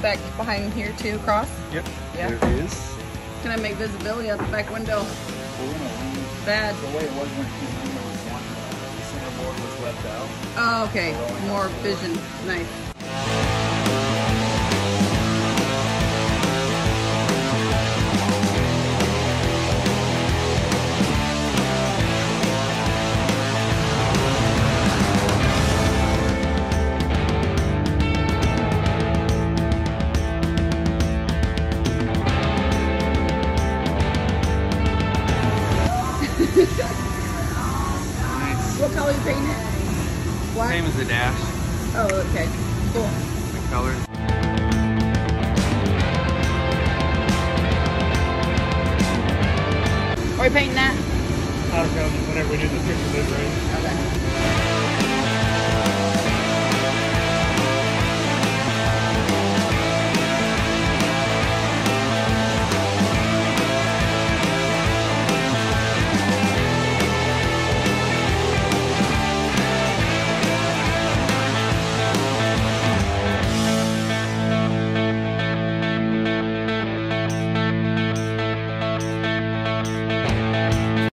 back behind here too, across? Yep. Yeah. There it is. It's gonna make visibility out the back window leave bad. the way it was when it came in, there was one, uh, the center board was left out. Oh, okay. More vision. Nice. Nice. What color you painting it? Black? Same as the dash, Oh, okay. Cool. the color. Are you painting that? I'll come whenever we do the picture range. Okay.